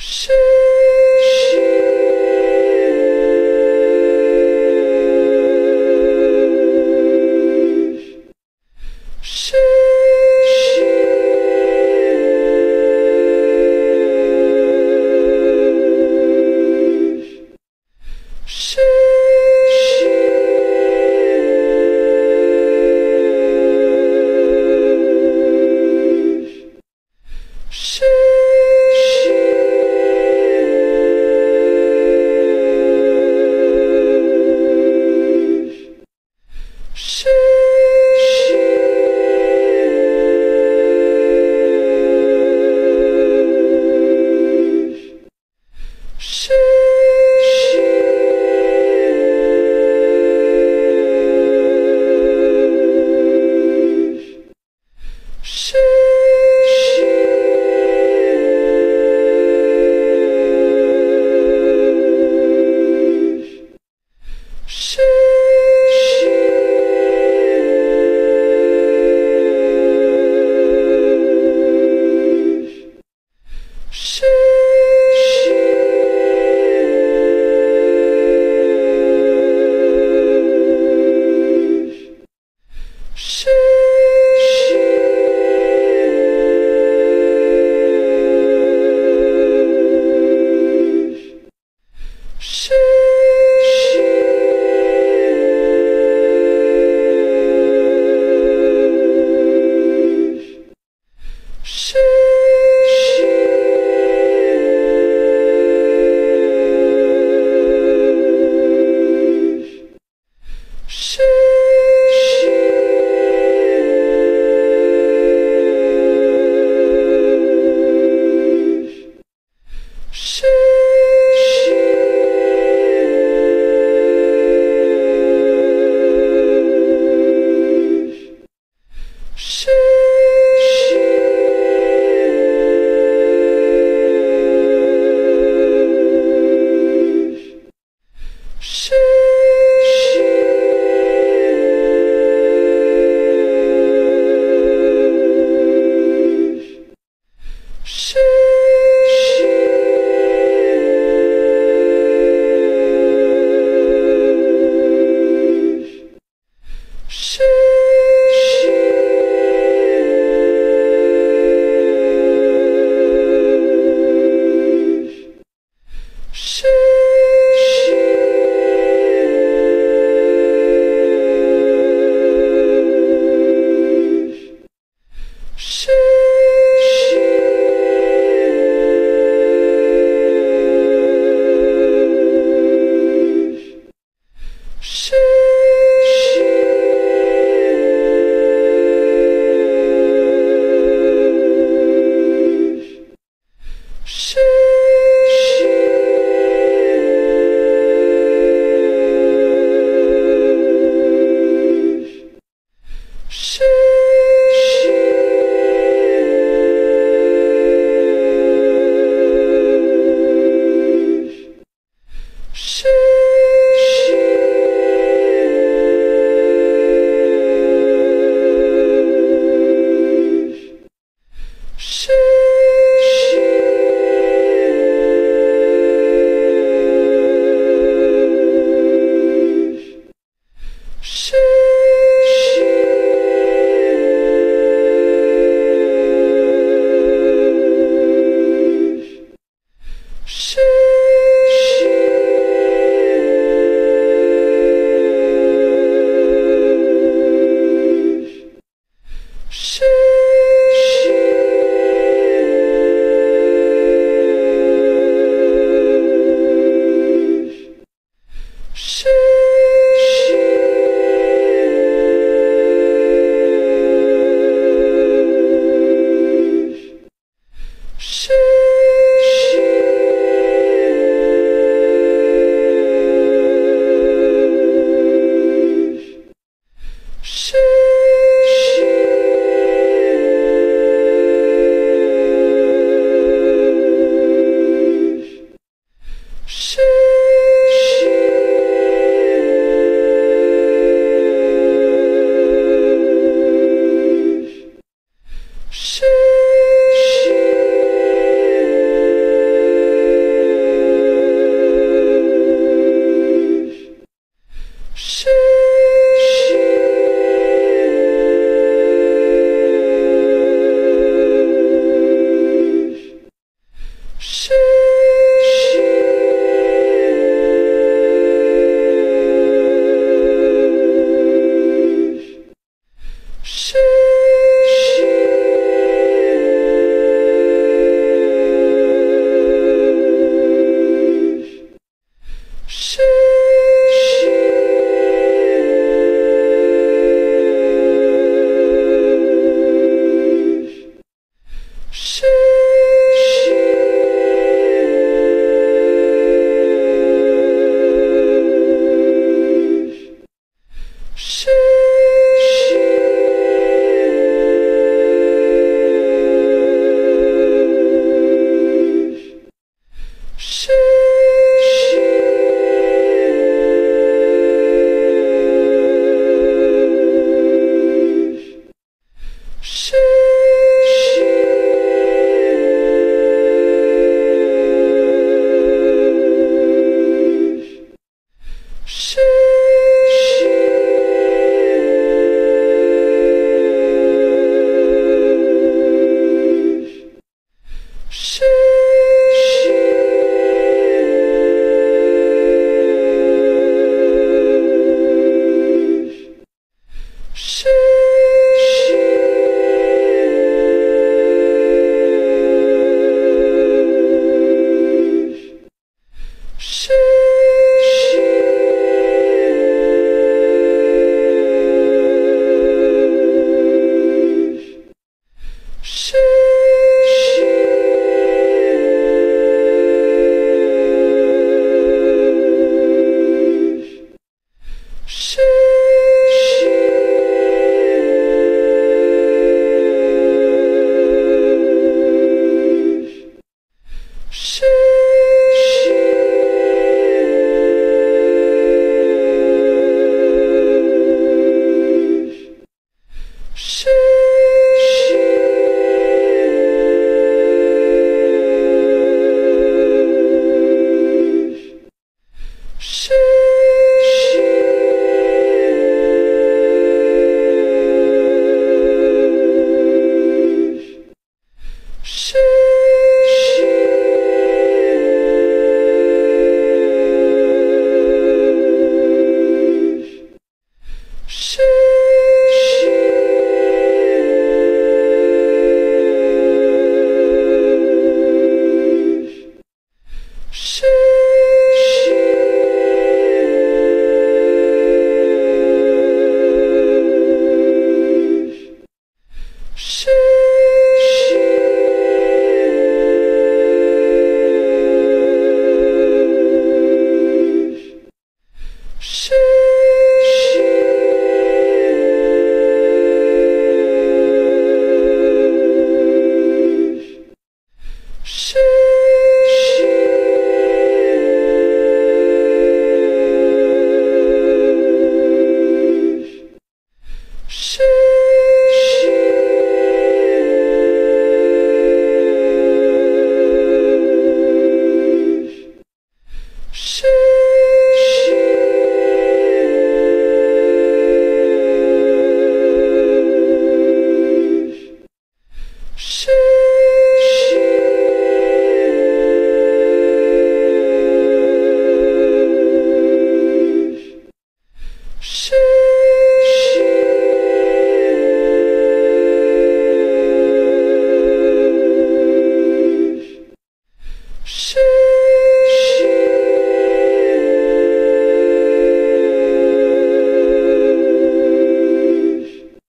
Shoo!